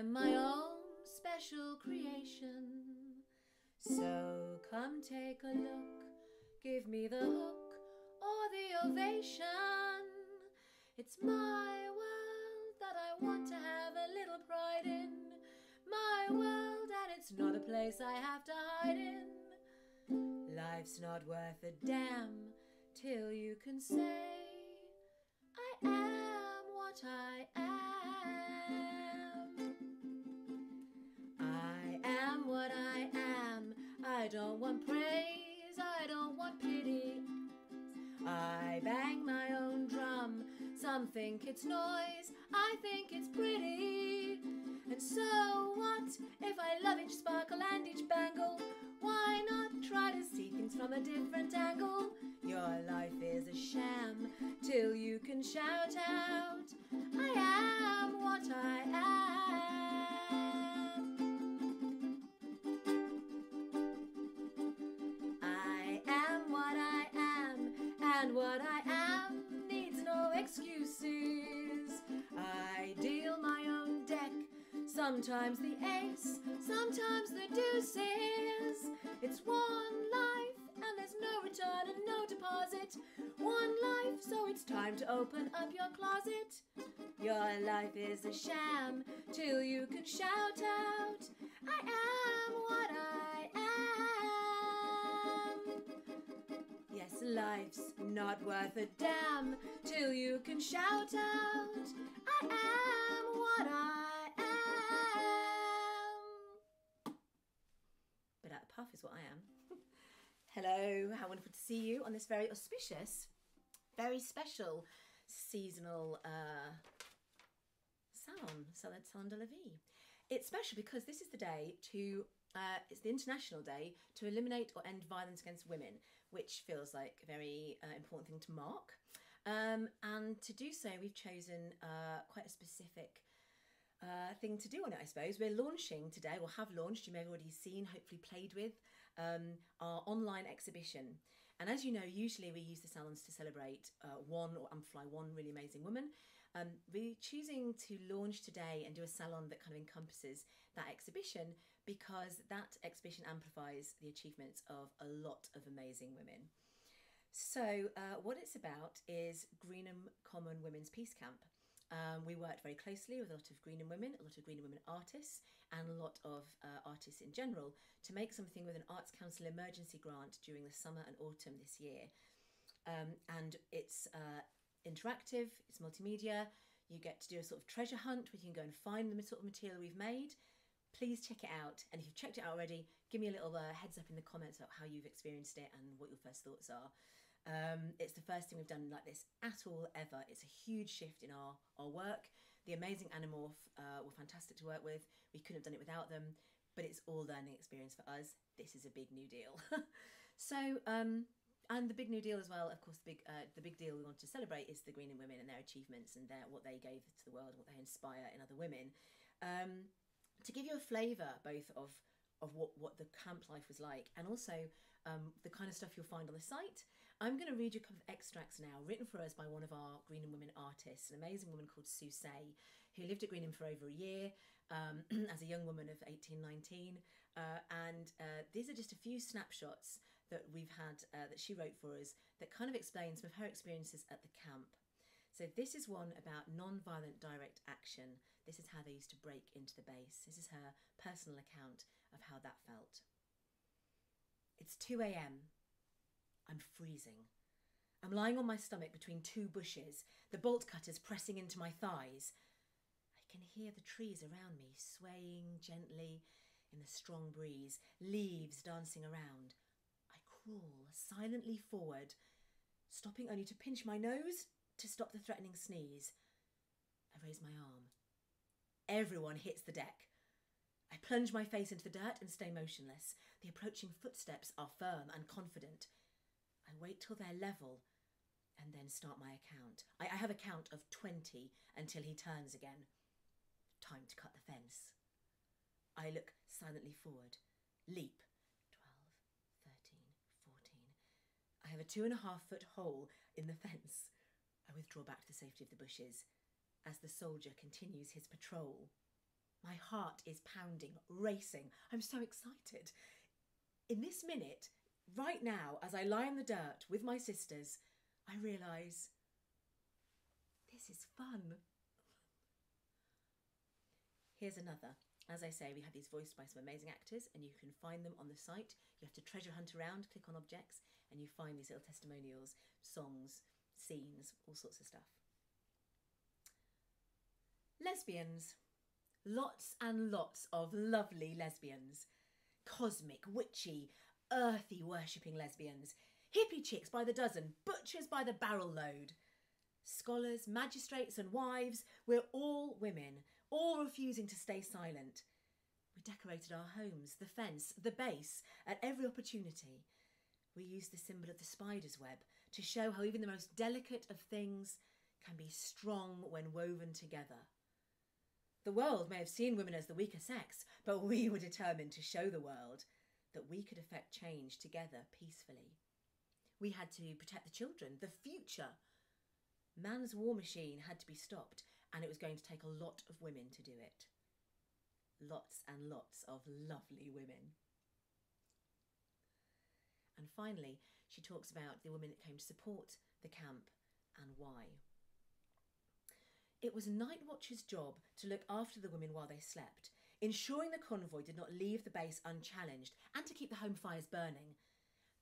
am my own special creation. So come take a look, give me the hook or the ovation. It's my world that I want to have a little pride in. My world, and it's not a place I have to hide in. Life's not worth a damn till you can say, I am what I am. What I am. I don't want praise, I don't want pity. I bang my own drum. Some think it's noise, I think it's pretty. And so what if I love each sparkle and each bangle? Why not try to see things from a different angle? Sometimes the ace, sometimes the deuces. It's one life, and there's no return and no deposit. One life, so it's time to open up your closet. Your life is a sham till you can shout out, I am what I am. Yes, life's not worth a damn till you can shout out, I am what I am. Is what I am. Hello, how wonderful to see you on this very auspicious, very special seasonal uh, salon, Salon, salon de la Vie. It's special because this is the day to, uh, it's the International Day to eliminate or end violence against women, which feels like a very uh, important thing to mark. Um, and to do so, we've chosen uh, quite a specific uh, thing to do on it, I suppose. We're launching today, or have launched, you may have already seen, hopefully played with, um, our online exhibition. And as you know, usually we use the salons to celebrate uh, one or amplify one really amazing woman. Um, we're choosing to launch today and do a salon that kind of encompasses that exhibition because that exhibition amplifies the achievements of a lot of amazing women. So, uh, what it's about is Greenham Common Women's Peace Camp. Um, we worked very closely with a lot of Greenham women, a lot of Greenham women artists, and a lot of uh, artists in general to make something with an Arts Council emergency grant during the summer and autumn this year. Um, and it's uh, interactive, it's multimedia. You get to do a sort of treasure hunt where you can go and find the sort of material we've made. Please check it out. And if you've checked it out already, give me a little uh, heads up in the comments about how you've experienced it and what your first thoughts are. Um, it's the first thing we've done like this at all ever. It's a huge shift in our, our work. The amazing Animorph uh, were fantastic to work with. We couldn't have done it without them, but it's all learning experience for us. This is a big new deal. so, um, and the big new deal as well. Of course, the big uh, the big deal we want to celebrate is the Greenham women and their achievements and their what they gave to the world, what they inspire in other women. Um, to give you a flavour both of of what, what the camp life was like and also um, the kind of stuff you'll find on the site. I'm going to read you a couple of extracts now, written for us by one of our Greenham women artists, an amazing woman called Sue Say, who lived at Greenham for over a year um, as a young woman of 18, 19. Uh, and uh, these are just a few snapshots that we've had uh, that she wrote for us that kind of explain some of her experiences at the camp. So this is one about non-violent direct action. This is how they used to break into the base. This is her personal account of how that felt. It's 2 a.m. I'm freezing. I'm lying on my stomach between two bushes, the bolt cutters pressing into my thighs. I can hear the trees around me swaying gently in the strong breeze, leaves dancing around. I crawl silently forward, stopping only to pinch my nose to stop the threatening sneeze. I raise my arm. Everyone hits the deck. I plunge my face into the dirt and stay motionless. The approaching footsteps are firm and confident. I wait till they're level and then start my account. I, I have a count of 20 until he turns again. Time to cut the fence. I look silently forward. Leap. 12, 13, 14. I have a two and a half foot hole in the fence. I withdraw back to the safety of the bushes as the soldier continues his patrol. My heart is pounding, racing. I'm so excited. In this minute, right now, as I lie in the dirt with my sisters, I realise this is fun. Here's another. As I say, we have these voiced by some amazing actors, and you can find them on the site. You have to treasure hunt around, click on objects, and you find these little testimonials, songs, scenes, all sorts of stuff. Lesbians. Lots and lots of lovely lesbians. Cosmic, witchy, earthy worshipping lesbians. Hippie chicks by the dozen, butchers by the barrel load. Scholars, magistrates, and wives, we're all women, all refusing to stay silent. We decorated our homes, the fence, the base, at every opportunity. We used the symbol of the spider's web to show how even the most delicate of things can be strong when woven together. The world may have seen women as the weaker sex, but we were determined to show the world that we could effect change together peacefully. We had to protect the children, the future. Man's war machine had to be stopped, and it was going to take a lot of women to do it. Lots and lots of lovely women. And finally, she talks about the women that came to support the camp and why. It was Night Watch's job to look after the women while they slept, ensuring the convoy did not leave the base unchallenged and to keep the home fires burning.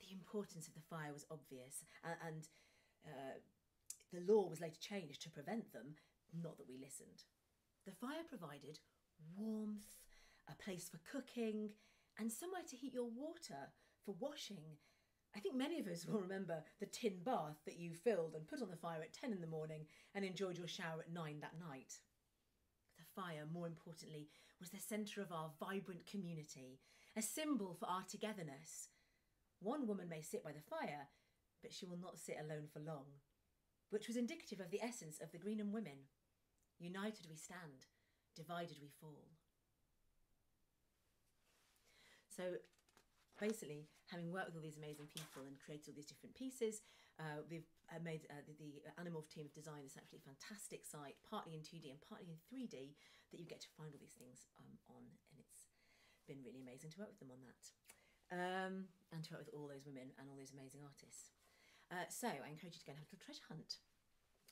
The importance of the fire was obvious, and uh, the law was later changed to prevent them, not that we listened. The fire provided warmth, a place for cooking, and somewhere to heat your water for washing. I think many of us will remember the tin bath that you filled and put on the fire at 10 in the morning and enjoyed your shower at 9 that night. Fire, more importantly, was the centre of our vibrant community, a symbol for our togetherness. One woman may sit by the fire, but she will not sit alone for long, which was indicative of the essence of the Greenham women. United we stand, divided we fall. So basically, having worked with all these amazing people and created all these different pieces, uh, we've uh, made uh, the, the Animorph team have designed this absolutely fantastic site, partly in 2D and partly in 3D, that you get to find all these things um, on, and it's been really amazing to work with them on that. Um, and to work with all those women and all those amazing artists. Uh, so I encourage you to go and have a little treasure hunt.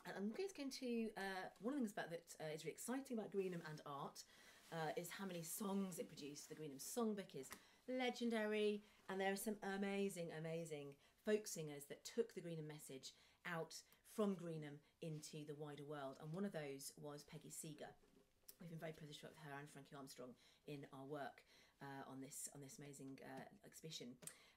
And I'm going to go into uh, one of the things about that uh, is really exciting about Greenham and art uh, is how many songs it produced. The Greenham Songbook is legendary, and there are some amazing, amazing folk singers that took the Greenham message out from Greenham into the wider world. And one of those was Peggy Seeger. We've been very privileged to work with her and Frankie Armstrong in our work uh, on this on this amazing uh, exhibition.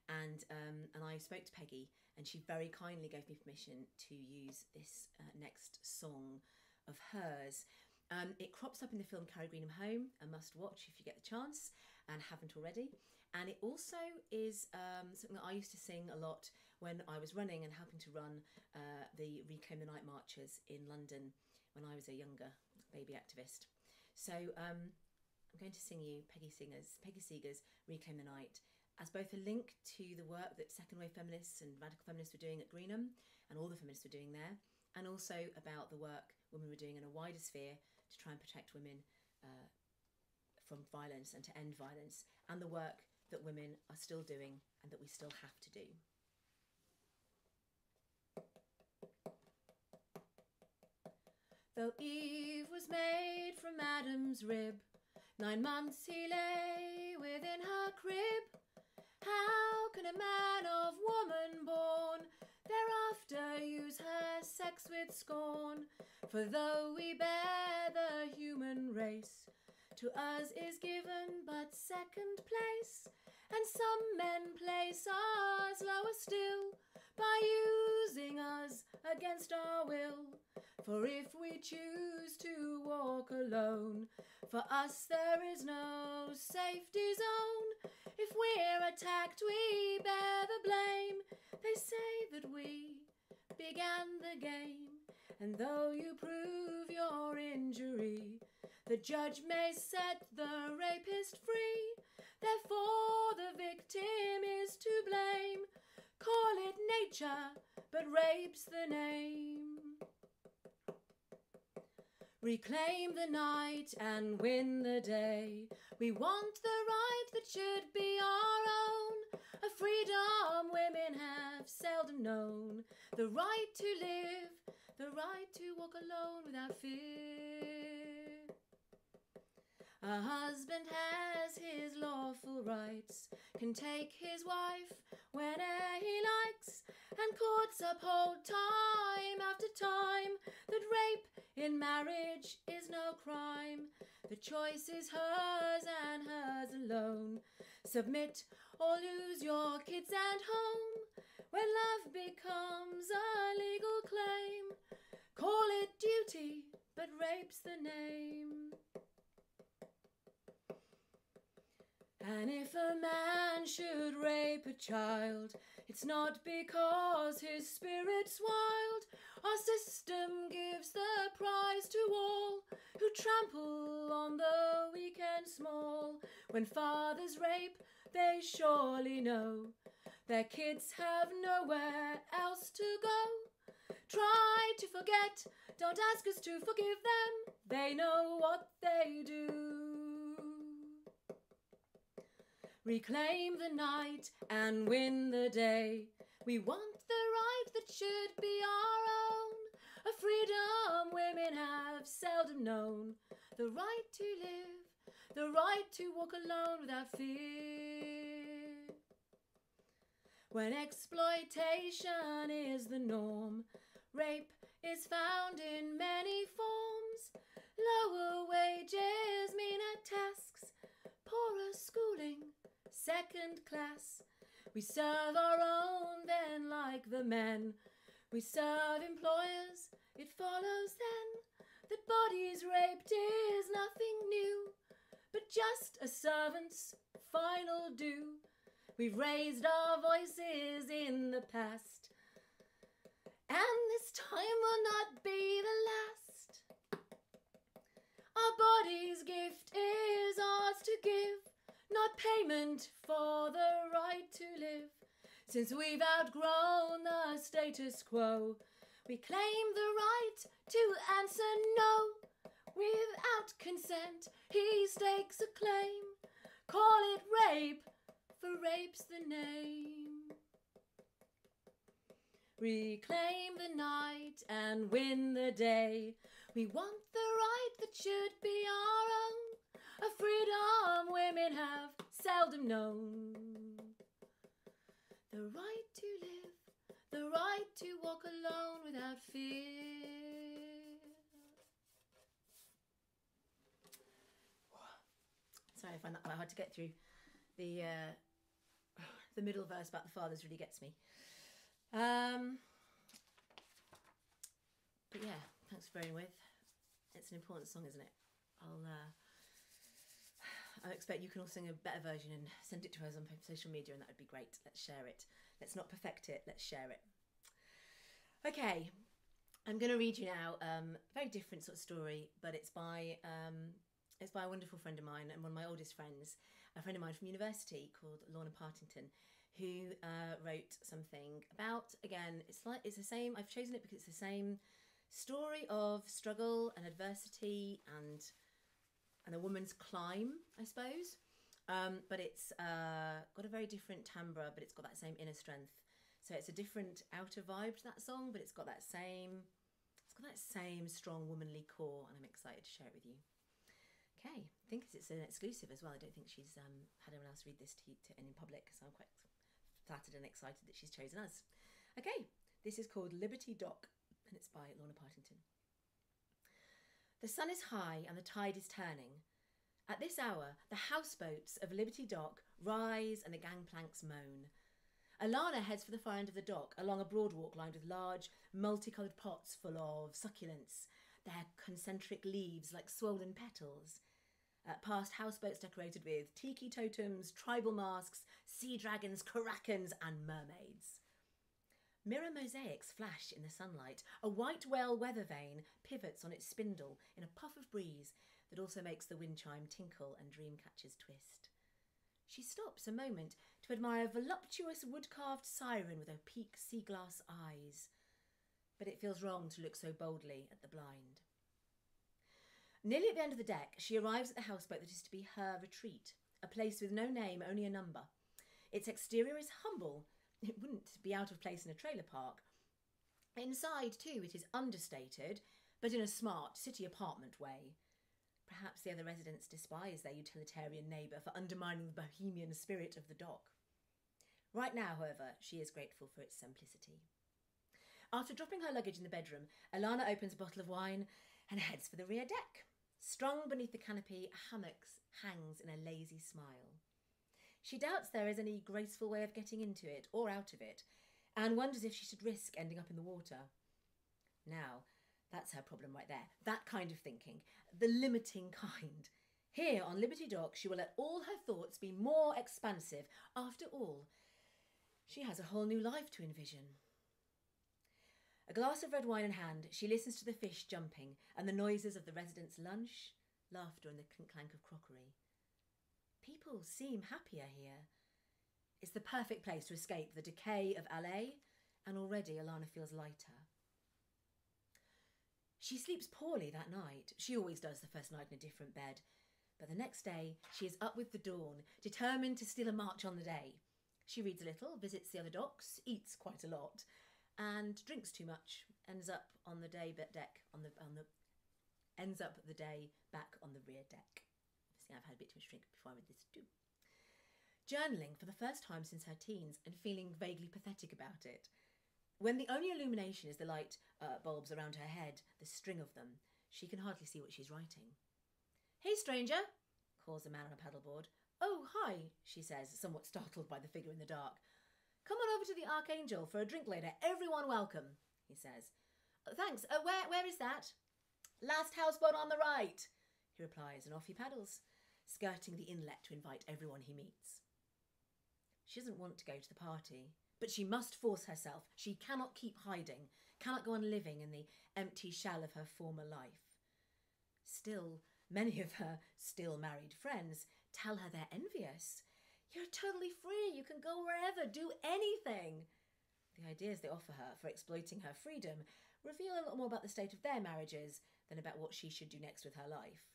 And um, and I spoke to Peggy, and she very kindly gave me permission to use this uh, next song of hers. Um, it crops up in the film Carry Greenham Home, a must watch if you get the chance and haven't already. And it also is um, something that I used to sing a lot when I was running and helping to run uh, the Reclaim the Night marches in London when I was a younger baby activist. So um, I'm going to sing you Peggy Singer's, Peggy Seeger's Reclaim the Night as both a link to the work that second wave feminists and radical feminists were doing at Greenham and all the feminists were doing there, and also about the work women were doing in a wider sphere to try and protect women uh, from violence and to end violence, and the work that women are still doing and that we still have to do. Though Eve was made from Adam's rib, nine months he lay within her crib. How can a man of woman born thereafter use her sex with scorn? For though we bear the human race, to us is given but second place, and some men place us lower still by using us against our will. For if we choose to walk alone, for us there is no safety zone. If we're attacked, we bear the blame. They say that we began the game, and though you prove your injury, the judge may set the rapist free. Therefore, the victim is to blame. Call it nature, but rape's the name. Reclaim the night and win the day. We want the right that should be our own. A freedom women have seldom known. The right to live, the right to walk alone without fear. A husband has his lawful rights, can take his wife whene'er he likes, and courts uphold time after time that rape in marriage is no crime. The choice is hers and hers alone. Submit or lose your kids and home. When love becomes a legal claim, call it duty, but rape's the name. And if a man should rape a child, it's not because his spirit's wild. Our system gives the prize to all who trample on the weak and small. When fathers rape, they surely know their kids have nowhere else to go. Try to forget, don't ask us to forgive them, they know what they do. Reclaim the night and win the day. We want the right that should be our own. A freedom women have seldom known. The right to live, the right to walk alone without fear. When exploitation is the norm, rape is found in many forms. Lower wages, meaner tasks, poorer schooling, second class. We serve our own then, like the men. We serve employers, it follows then that bodies raped is nothing new, but just a servant's final due. We've raised our voices in the past, and this time will not be the last. Our body's gift is ours to give, not payment for the right to live. Since we've outgrown the status quo, we claim the right to answer no. Without consent, he stakes a claim. Call it rape, for rape's the name. Reclaim the night and win the day. We want the right that should be our own, a freedom women have seldom known. The right to live, the right to walk alone without fear. Sorry, I find that quite hard to get through. The uh, the middle verse about the fathers really gets me. Um, but yeah, thanks for bearing with. It's an important song, isn't it? I'll. Uh, I expect you can all sing a better version and send it to us on social media, and that would be great. Let's share it. Let's not perfect it. Let's share it. Okay, I'm going to read you now um, a very different sort of story, but it's by um, it's by a wonderful friend of mine and one of my oldest friends, a friend of mine from university called Lorna Partington, who uh, wrote something about again. It's like it's the same. I've chosen it because it's the same story of struggle and adversity and and a woman's climb, I suppose. Um, but it's uh, got a very different timbre, but it's got that same inner strength. So it's a different outer vibe to that song, but it's got that same, it's got that same strong womanly core, and I'm excited to share it with you. Okay, I think it's an exclusive as well. I don't think she's um, had anyone else read this to, to in public, so I'm quite flattered and excited that she's chosen us. Okay, this is called Liberty Dock, and it's by Lorna Partington. The sun is high and the tide is turning. At this hour, the houseboats of Liberty Dock rise and the gangplanks moan. Alana heads for the far end of the dock along a broad walk lined with large, multicoloured pots full of succulents, their concentric leaves like swollen petals. Uh, past houseboats decorated with tiki totems, tribal masks, sea dragons, karakans, and mermaids. Mirror mosaics flash in the sunlight. A white whale weather vane pivots on its spindle in a puff of breeze that also makes the wind chime tinkle and dreamcatchers twist. She stops a moment to admire a voluptuous wood carved siren with opaque sea glass eyes. But it feels wrong to look so boldly at the blind. Nearly at the end of the deck, she arrives at the houseboat that is to be her retreat, a place with no name, only a number. Its exterior is humble. It wouldn't be out of place in a trailer park. Inside, too, it is understated, but in a smart city apartment way. Perhaps the other residents despise their utilitarian neighbour for undermining the bohemian spirit of the dock. Right now, however, she is grateful for its simplicity. After dropping her luggage in the bedroom, Alana opens a bottle of wine and heads for the rear deck. Strung beneath the canopy, a hammock hangs in a lazy smile. She doubts there is any graceful way of getting into it or out of it, and wonders if she should risk ending up in the water. Now, that's her problem right there. That kind of thinking, the limiting kind. Here on Liberty Dock, she will let all her thoughts be more expansive. After all, she has a whole new life to envision. A glass of red wine in hand, she listens to the fish jumping and the noises of the residents' lunch, laughter, and the clink clank of crockery. People seem happier here. It's the perfect place to escape the decay of LA, and already Alana feels lighter. She sleeps poorly that night. She always does the first night in a different bed. But the next day, she is up with the dawn, determined to steal a march on the day. She reads a little, visits the other docks, eats quite a lot, and drinks too much. Ends up on the day deck on the on the ends up the day back on the rear deck. See, I've had a bit too much drink before I read this too. Journaling for the first time since her teens and feeling vaguely pathetic about it. When the only illumination is the light uh, bulbs around her head, the string of them, she can hardly see what she's writing. Hey, stranger, calls a man on a paddleboard. Oh, hi, she says, somewhat startled by the figure in the dark. Come on over to the Archangel for a drink later. Everyone welcome, he says. Oh, thanks. Uh, where, where is that? Last houseboat on the right, he replies, and off he paddles, skirting the inlet to invite everyone he meets. She doesn't want to go to the party, but she must force herself. She cannot keep hiding, cannot go on living in the empty shell of her former life. Still, many of her still married friends tell her they're envious. You're totally free. You can go wherever, do anything. The ideas they offer her for exploiting her freedom reveal a lot more about the state of their marriages than about what she should do next with her life.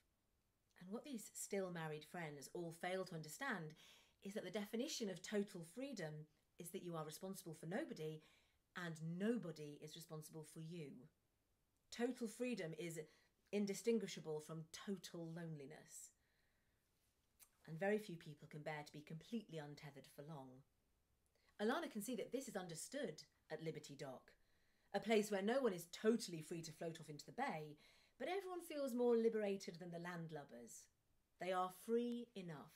And what these still married friends all fail to understand is that the definition of total freedom is that you are responsible for nobody and nobody is responsible for you. Total freedom is indistinguishable from total loneliness. And very few people can bear to be completely untethered for long. Alana can see that this is understood at Liberty Dock, a place where no one is totally free to float off into the bay, but everyone feels more liberated than the landlubbers. They are free enough.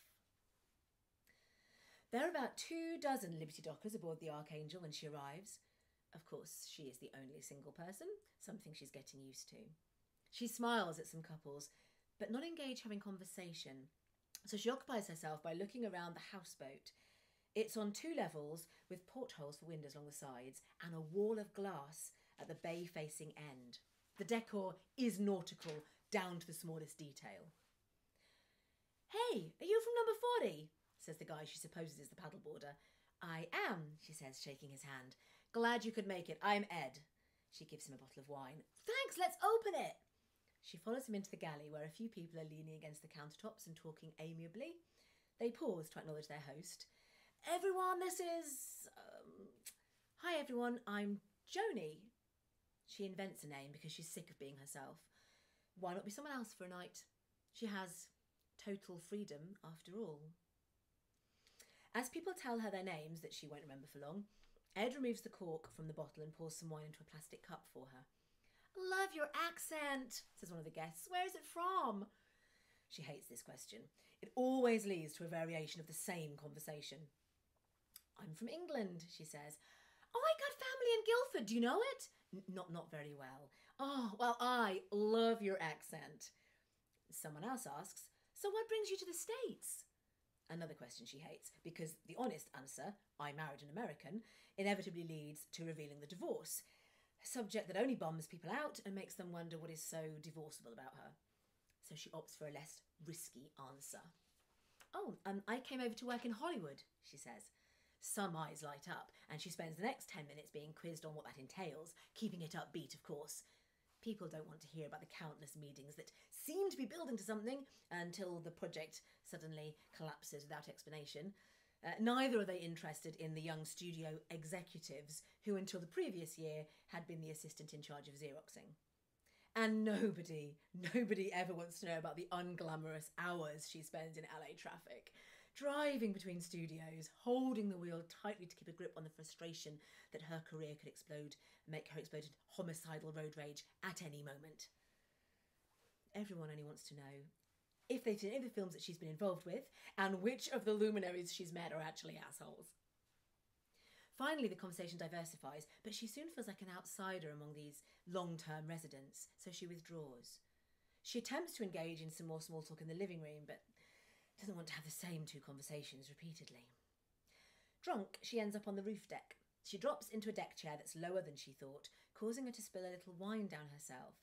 There are about two dozen Liberty Dockers aboard the Archangel when she arrives. Of course, she is the only single person, something she's getting used to. She smiles at some couples, but not engage having conversation. So she occupies herself by looking around the houseboat. It's on two levels with portholes for windows along the sides and a wall of glass at the bay facing end. The decor is nautical down to the smallest detail. Hey, are you from number 40? says the guy she supposes is the paddleboarder. I am, she says, shaking his hand. Glad you could make it. I'm Ed. She gives him a bottle of wine. Thanks, let's open it. She follows him into the galley where a few people are leaning against the countertops and talking amiably. They pause to acknowledge their host. Everyone, this is. Um... Hi, everyone, I'm Joni. She invents a name because she's sick of being herself. Why not be someone else for a night? She has total freedom after all. As people tell her their names that she won't remember for long, Ed removes the cork from the bottle and pours some wine into a plastic cup for her. Love your accent, says one of the guests. Where is it from? She hates this question. It always leads to a variation of the same conversation. I'm from England, she says. Oh, I got family in Guildford. Do you know it? Not not very well. Oh, well, I love your accent. Someone else asks, So what brings you to the States? Another question she hates, because the honest answer, I married an American, inevitably leads to revealing the divorce, a subject that only bums people out and makes them wonder what is so divorceable about her. So she opts for a less risky answer. Oh, um, I came over to work in Hollywood, she says. Some eyes light up, and she spends the next 10 minutes being quizzed on what that entails, keeping it upbeat, of course. People don't want to hear about the countless meetings that seem to be building to something until the project suddenly collapses without explanation. Uh, neither are they interested in the young studio executives who, until the previous year, had been the assistant in charge of Xeroxing. And nobody, nobody ever wants to know about the unglamorous hours she spends in LA traffic, driving between studios, holding the wheel tightly to keep a grip on the frustration that her career could explode, make her explode into homicidal road rage at any moment. Everyone only wants to know if they've seen any of the films that she's been involved with and which of the luminaries she's met are actually assholes. Finally, the conversation diversifies, but she soon feels like an outsider among these long term residents, so she withdraws. She attempts to engage in some more small talk in the living room, but doesn't want to have the same two conversations repeatedly. Drunk, she ends up on the roof deck. She drops into a deck chair that's lower than she thought, causing her to spill a little wine down herself.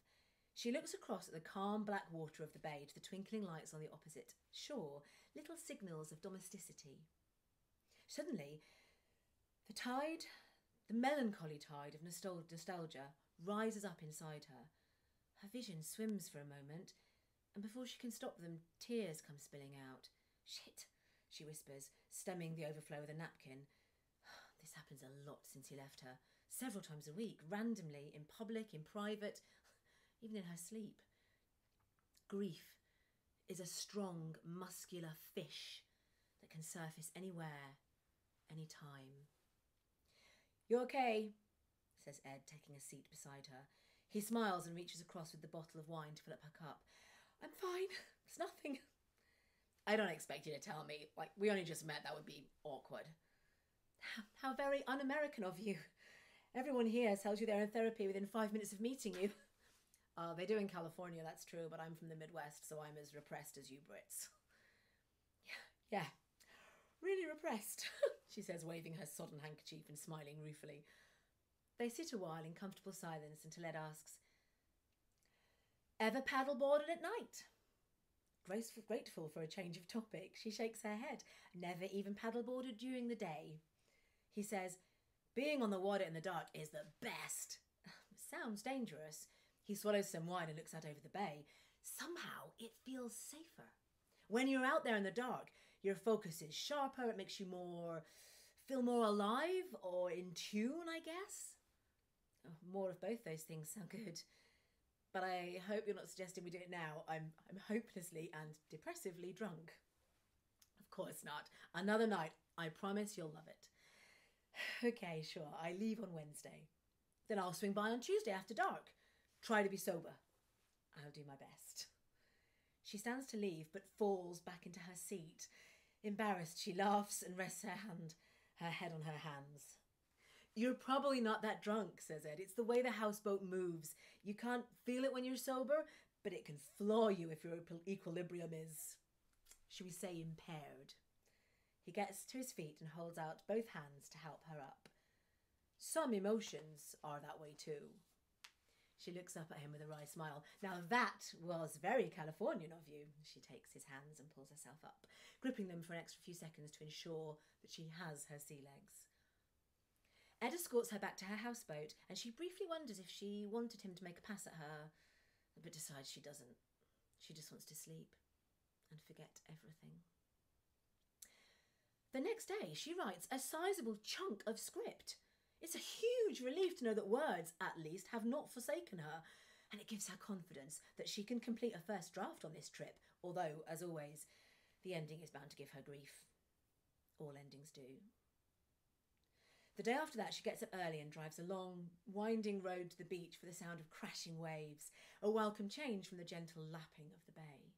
She looks across at the calm black water of the bay to the twinkling lights on the opposite shore, little signals of domesticity. Suddenly, the tide, the melancholy tide of nostalgia, rises up inside her. Her vision swims for a moment, and before she can stop them, tears come spilling out. Shit, she whispers, stemming the overflow with a napkin. This happens a lot since he left her. Several times a week, randomly, in public, in private, even in her sleep. Grief is a strong, muscular fish that can surface anywhere, any time. You okay? says Ed, taking a seat beside her. He smiles and reaches across with the bottle of wine to fill up her cup. I'm fine. It's nothing. I don't expect you to tell me. Like, we only just met. That would be awkward. How very un American of you. Everyone here tells you they're in therapy within five minutes of meeting you. Uh, they do in California, that's true, but I'm from the Midwest, so I'm as repressed as you Brits. Yeah, yeah, really repressed, she says, waving her sodden handkerchief and smiling ruefully. They sit a while in comfortable silence until Ed asks, Ever paddleboarded at night? Graceful, grateful for a change of topic, she shakes her head. Never even paddleboarded during the day. He says, Being on the water in the dark is the best. Sounds dangerous. He swallows some wine and looks out over the bay. Somehow it feels safer. When you're out there in the dark, your focus is sharper, it makes you more feel more alive or in tune, I guess. Oh, more of both those things sound good. But I hope you're not suggesting we do it now. I'm I'm hopelessly and depressively drunk. Of course not. Another night. I promise you'll love it. Okay, sure. I leave on Wednesday. Then I'll swing by on Tuesday after dark. Try to be sober. I'll do my best. She stands to leave, but falls back into her seat. Embarrassed, she laughs and rests her hand, her head on her hands. You're probably not that drunk, says Ed. It's the way the houseboat moves. You can't feel it when you're sober, but it can floor you if your equilibrium is, should we say, impaired. He gets to his feet and holds out both hands to help her up. Some emotions are that way too. She looks up at him with a wry smile. Now that was very Californian of you. She takes his hands and pulls herself up, gripping them for an extra few seconds to ensure that she has her sea legs. Ed escorts her back to her houseboat, and she briefly wonders if she wanted him to make a pass at her, but decides she doesn't. She just wants to sleep and forget everything. The next day, she writes a sizable chunk of script. It's a huge relief to know that words, at least, have not forsaken her, and it gives her confidence that she can complete a first draft on this trip, although, as always, the ending is bound to give her grief. All endings do. The day after that, she gets up early and drives a long, winding road to the beach for the sound of crashing waves, a welcome change from the gentle lapping of the bay.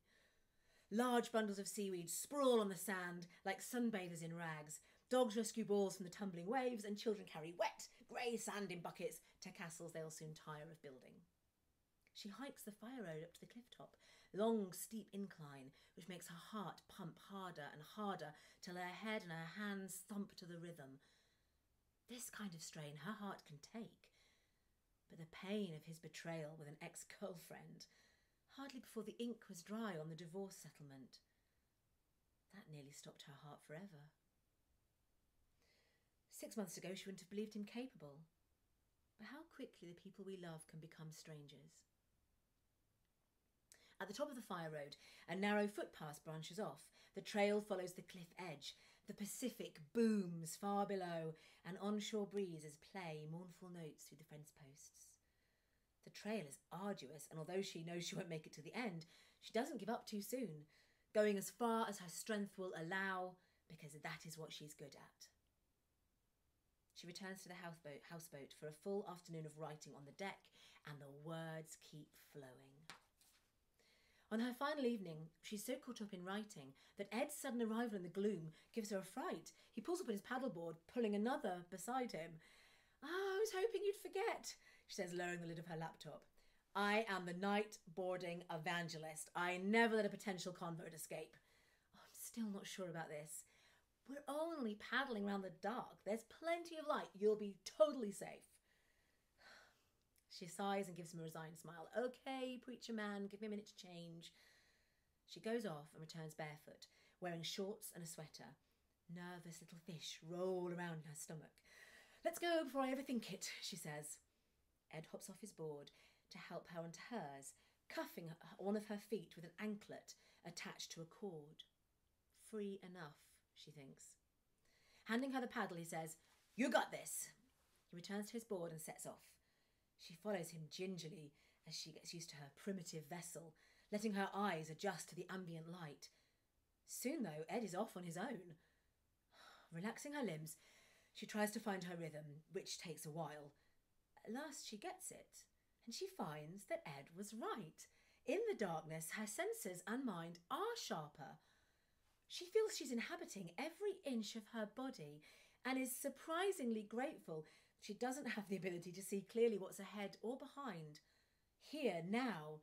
Large bundles of seaweed sprawl on the sand like sunbathers in rags, Dogs rescue balls from the tumbling waves, and children carry wet, grey sand in buckets to castles they'll soon tire of building. She hikes the fire road up to the cliff top, long, steep incline, which makes her heart pump harder and harder till her head and her hands thump to the rhythm. This kind of strain her heart can take. But the pain of his betrayal with an ex girlfriend, hardly before the ink was dry on the divorce settlement, that nearly stopped her heart forever. Six months ago, she wouldn't have believed him capable. But how quickly the people we love can become strangers. At the top of the fire road, a narrow footpath branches off. The trail follows the cliff edge. The Pacific booms far below, and onshore breezes play mournful notes through the fence posts. The trail is arduous, and although she knows she won't make it to the end, she doesn't give up too soon, going as far as her strength will allow, because that is what she's good at. She returns to the houseboat, houseboat for a full afternoon of writing on the deck, and the words keep flowing. On her final evening, she's so caught up in writing that Ed's sudden arrival in the gloom gives her a fright. He pulls up on his paddleboard, pulling another beside him. Oh, I was hoping you'd forget, she says, lowering the lid of her laptop. I am the night boarding evangelist. I never let a potential convert escape. Oh, I'm still not sure about this. We're only paddling around the dark. There's plenty of light. You'll be totally safe. She sighs and gives him a resigned smile. Okay, preacher man, give me a minute to change. She goes off and returns barefoot, wearing shorts and a sweater. Nervous little fish roll around in her stomach. Let's go before I overthink it, she says. Ed hops off his board to help her onto hers, cuffing one of her feet with an anklet attached to a cord. Free enough, she thinks. Handing her the paddle, he says, You got this. He returns to his board and sets off. She follows him gingerly as she gets used to her primitive vessel, letting her eyes adjust to the ambient light. Soon, though, Ed is off on his own. Relaxing her limbs, she tries to find her rhythm, which takes a while. At last, she gets it, and she finds that Ed was right. In the darkness, her senses and mind are sharper. She feels she's inhabiting every inch of her body and is surprisingly grateful she doesn't have the ability to see clearly what's ahead or behind. Here, now,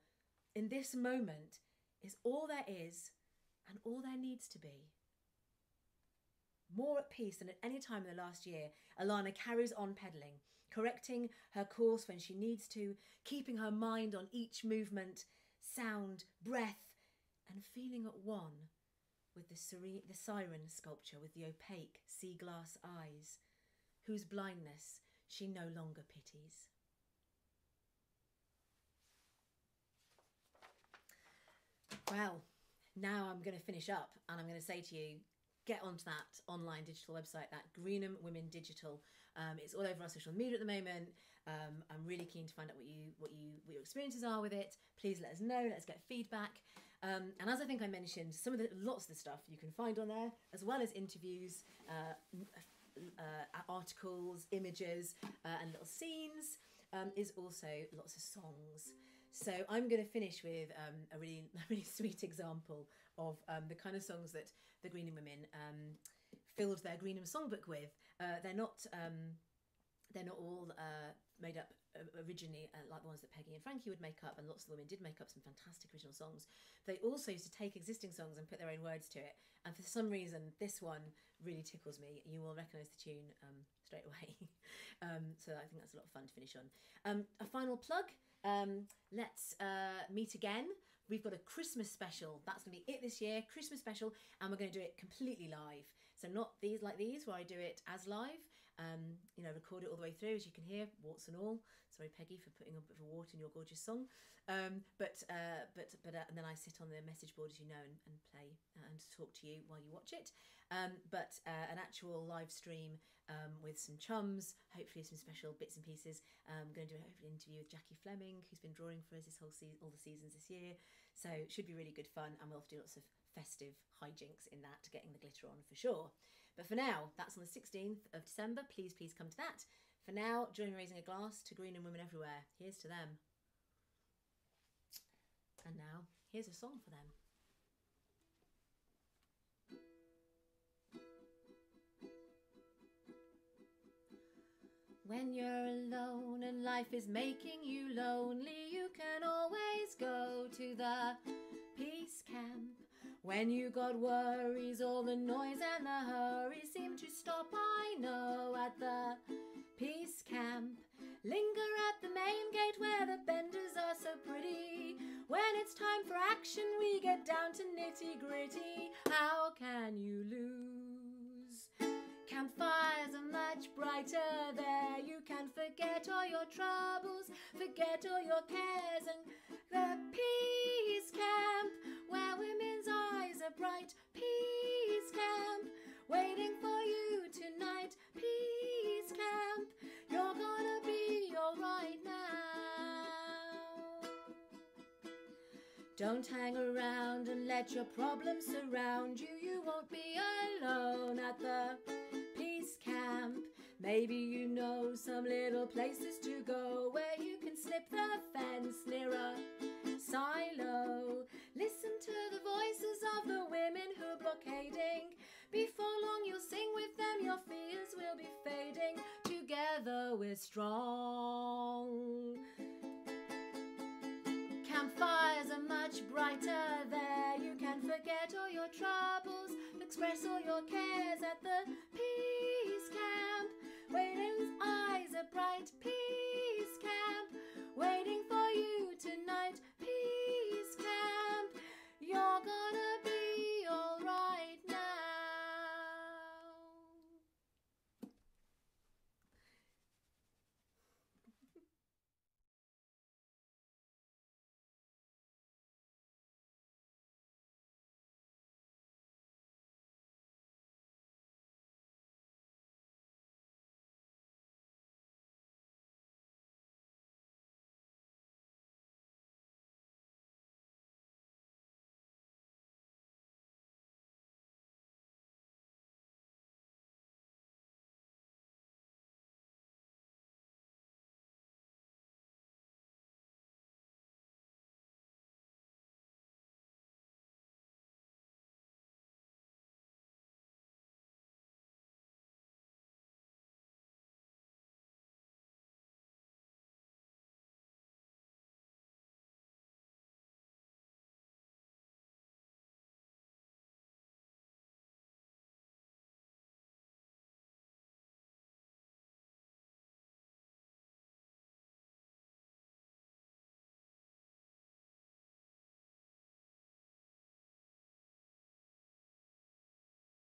in this moment, is all there is and all there needs to be. More at peace than at any time in the last year, Alana carries on pedalling, correcting her course when she needs to, keeping her mind on each movement, sound, breath, and feeling at one with the, serene, the siren sculpture with the opaque sea glass eyes, whose blindness she no longer pities. Well, now I'm going to finish up and I'm going to say to you get onto that online digital website, that Greenham Women Digital. Um, it's all over our social media at the moment. Um, I'm really keen to find out what you what you what your experiences are with it. Please let us know. Let's get feedback. Um, and as I think I mentioned, some of the lots of the stuff you can find on there, as well as interviews, uh, uh, articles, images, uh, and little scenes, um, is also lots of songs. So I'm going to finish with um, a really, really sweet example of um, the kind of songs that the Greenham women um, filled their Greenham songbook with. Uh, they're not, um, they're not all uh, made up originally uh, like the ones that Peggy and Frankie would make up, and lots of the women did make up some fantastic original songs. They also used to take existing songs and put their own words to it. And for some reason, this one really tickles me. You will recognise the tune um, straight away. um, so I think that's a lot of fun to finish on. Um, a final plug. Um, let's uh, meet again. We've got a Christmas special. That's going to be it this year. Christmas special, and we're going to do it completely live. So not these like these where I do it as live. Um, you know, record it all the way through, as you can hear, warts and all. Sorry, Peggy, for putting a bit of a wart in your gorgeous song. Um, but uh, but but uh, and then I sit on the message board, as you know, and, and play uh, and talk to you while you watch it. Um, but uh, an actual live stream um, with some chums, hopefully some special bits and pieces. I'm going to do an interview with Jacky Fleming, who's been drawing for us this whole season, all the seasons this year. So it should be really good fun, and we'll have to do lots of festive hijinks in that, getting the glitter on for sure. But for now, that's on the 16th of December. Please, please come to that. For now, join me raising a glass to Greenham women everywhere. Here's to them. And now, here's a song for them. When you're alone and life is making you lonely, you can always go to the peace camp when you got worries, all the noise and the hurry seem to stop, I know, at the peace camp. Linger at the main gate where the benders are so pretty. When it's time for action, we get down to nitty gritty. How can you lose? Campfires are much brighter there. You can forget all your troubles, forget all your cares, and the peace camp where women's eyes are bright. Peace camp waiting for you tonight. Peace camp, you're gonna be alright now. Don't hang around and let your problems surround you. You won't be Maybe you know some little places to go where you can slip the fence near a silo. Listen to the voices of the women who are blockading. Before long, you'll sing with them, your fears will be fading. Together, we're strong. Some fires are much brighter there. You can forget all your troubles, express all your cares at the peace camp. Waiting's eyes are bright, peace camp. Waiting for you tonight, peace camp. You're gonna be